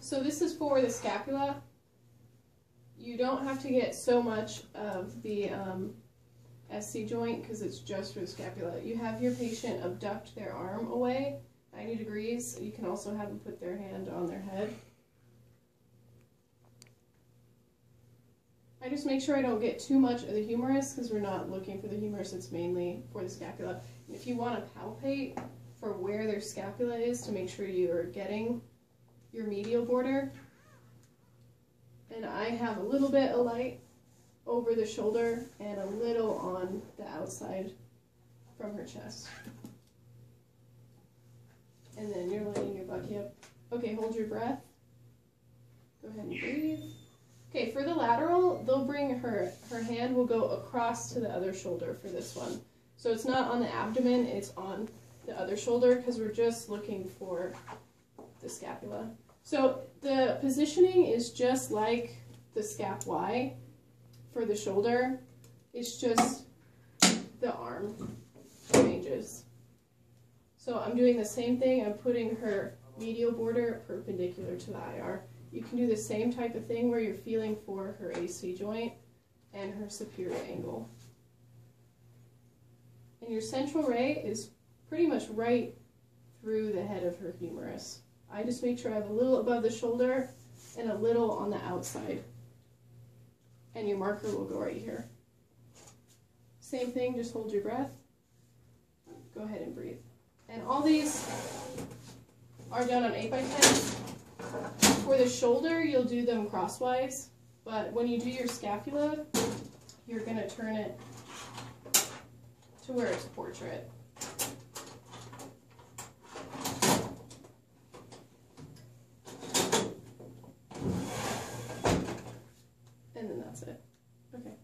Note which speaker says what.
Speaker 1: So this is for the scapula. You don't have to get so much of the um, SC joint because it's just for the scapula. You have your patient abduct their arm away 90 degrees. You can also have them put their hand on their head. I just make sure I don't get too much of the humerus because we're not looking for the humerus, it's mainly for the scapula. And if you want to palpate for where their scapula is to make sure you are getting your medial border, and I have a little bit of light over the shoulder and a little on the outside from her chest. And then you're laying your butt up. Okay, hold your breath. Go ahead and breathe. Okay, for the lateral, they'll bring her, her hand will go across to the other shoulder for this one. So it's not on the abdomen, it's on the other shoulder because we're just looking for the scapula. So the positioning is just like the scap Y for the shoulder. It's just the arm changes. So I'm doing the same thing. I'm putting her medial border perpendicular to the IR. You can do the same type of thing where you're feeling for her AC joint and her superior angle. And your central ray is pretty much right through the head of her humerus. I just make sure I have a little above the shoulder and a little on the outside. And your marker will go right here. Same thing, just hold your breath. Go ahead and breathe. And all these are done on 8 by 10 For the shoulder, you'll do them crosswise, but when you do your scapula, you're going to turn it to where it's portrait. That's it. Okay.